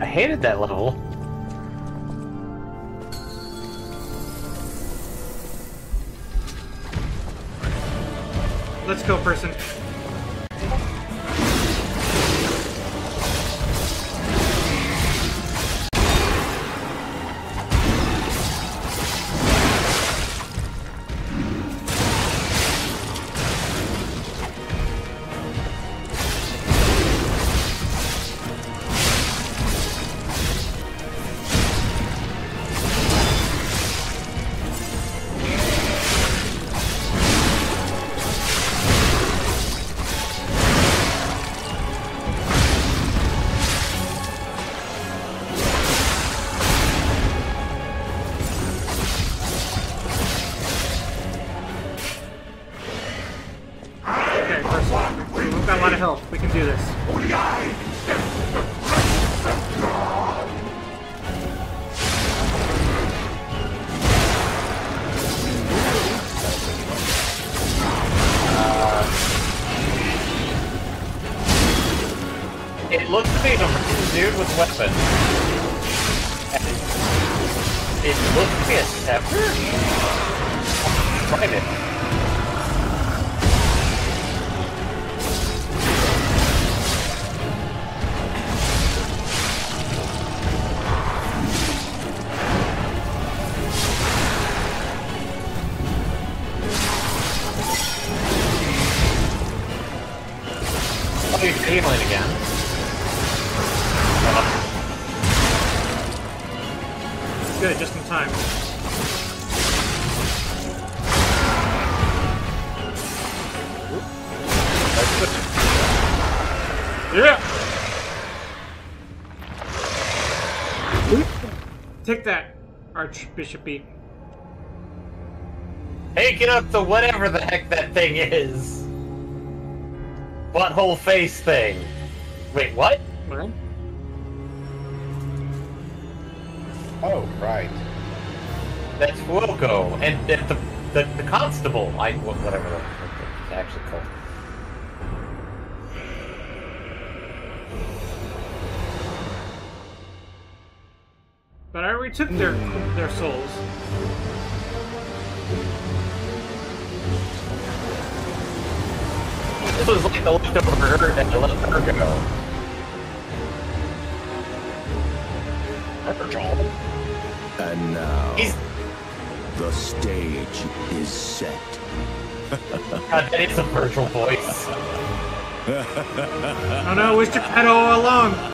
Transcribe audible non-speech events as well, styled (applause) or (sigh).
I hated that level. Let's go, person. A lot of health. We can do this. It looks to be a dude with weapon. It looks to be a scepter? He's healing again. Good, just in time. Yeah. Take that, Archbishopy. Take it up to whatever the heck that thing is. Butthole face thing. Wait, what? Well, Oh, right. That's Wilco, and the the, the, the constable. I wh- whatever the, it's actually called. But I already took their hmm. their souls. This was like the leftover and I let her go. And now He's the stage is set. (laughs) God, that is a Virgil voice. Oh no, it was Geppetto all along.